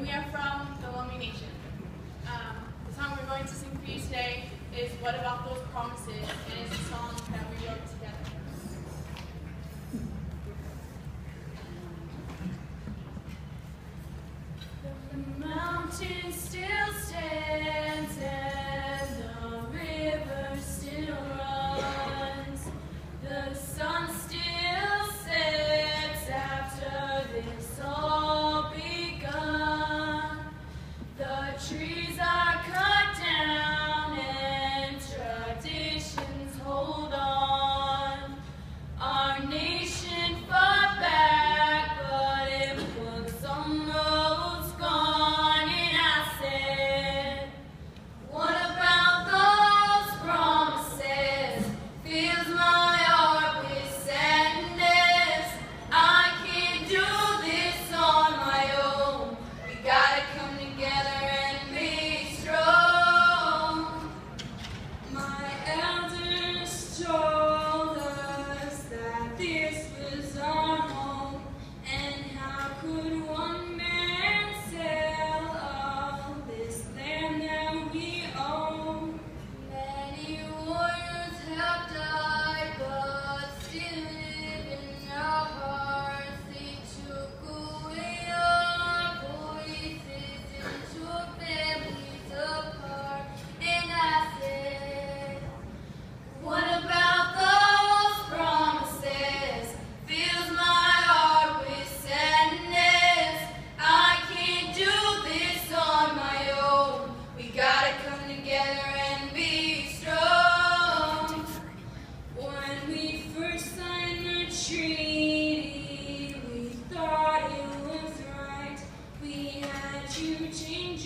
we are from the Lummi Nation. Um, the song we're going to sing for you today is What About Those Promises, and it's a song that we wrote together. The mountain still stands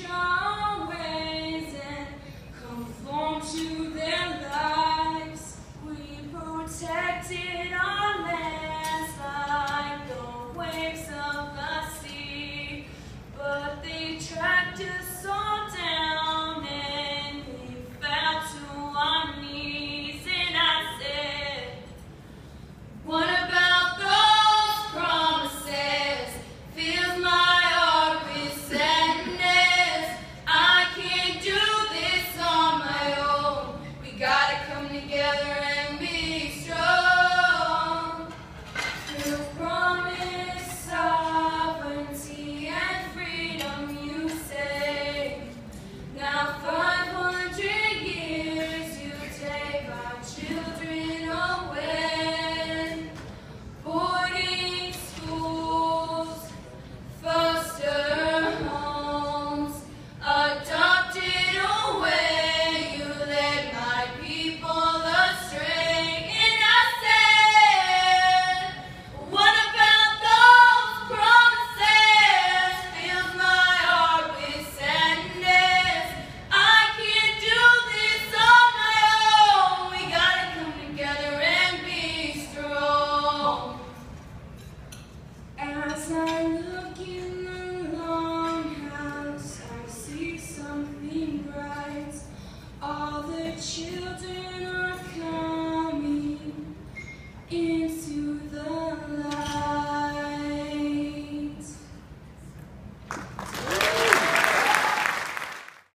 Krishna. children.